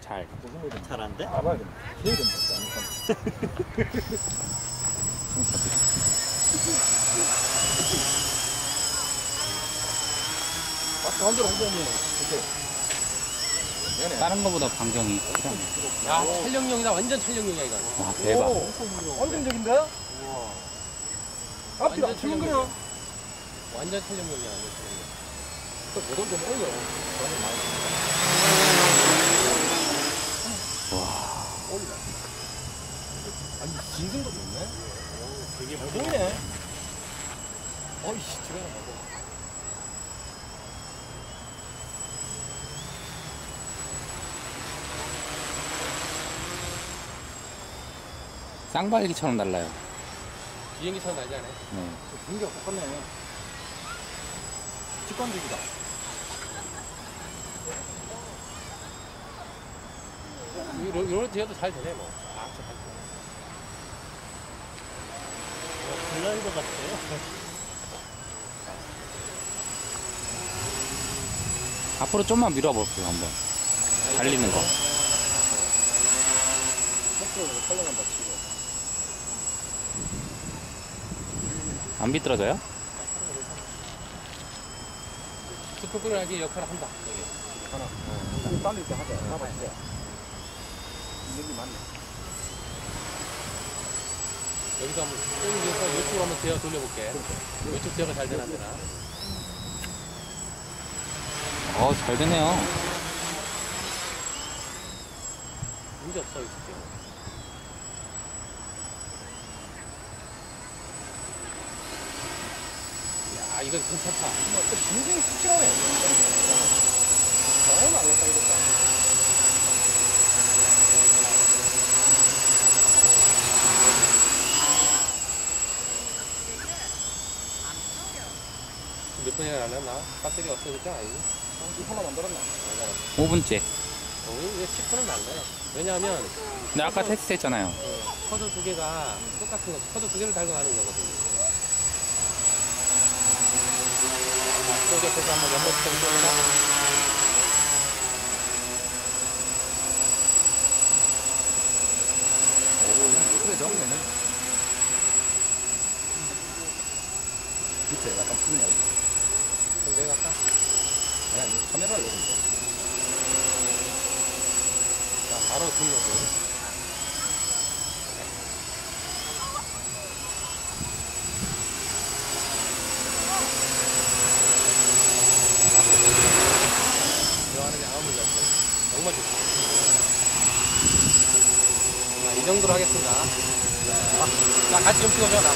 잘. 잘 홍보하면 이렇게. 네네. 다른 거보다 반경이. 야 촬영용이다 완전 촬영용이야 이거 와, 대박. 완전적인데? 앞뒤가 안 틀린 거야. 완전 촬영용이야 완전 촬영용 또 모델 좀 올려. 저는 많이 올려. 아니, 진승도 좋네. 되게 잘 보이네. 어이씨, 가고. 쌍발기처럼 달라요. 비행기처럼 날지 않아요? 네. 분위기가 똑같네. 직관적이다. 이런 이런 뒤에도 잘 되네 뭐 아, 저잘 되네. 글라이더 같아요. 앞으로 좀만 밀어볼게요, 한번. 달리는 거. 안 비뚤어져요? 스프끈하게 역할을 한다. 하나. 어. 딴데 때 하자. 잡아주세요. 여기 맞네. 여기서 한번 여기서 이쪽으로 한번 제어 돌려볼게 이쪽 제어가 잘 되나 안 되나 어, 잘 되네요. 문제 없어 이쪽 제어 야 이건 괜찮다 뭐, 또 신경이 푹신하네. 잘하면 안 했다, 이거다. 몇 분이나 안 했나? 배터리 없어졌지 아니? 이 하나 만들었나? 5분째. 어, 이게 10분은 안 돼. 왜냐하면 근데 아까 테스트 했잖아요. 어, 커드 두 개가 똑같은 거, 커드 두 개를 달고 가는 거거든요. 자, 또 옆에서 한번 연못 좀 쏘자. 오, 그래, 정리네. 밑에 약간 풀이 나 할까? 아니, 아니, 카메라를 여는데 자, 바로 돌려서. 들어가는 게 아무 문제 없어요. 정말 좋다. 자, 이 정도로 하겠습니다. 자, 자 같이 좀 찍어줘, 나.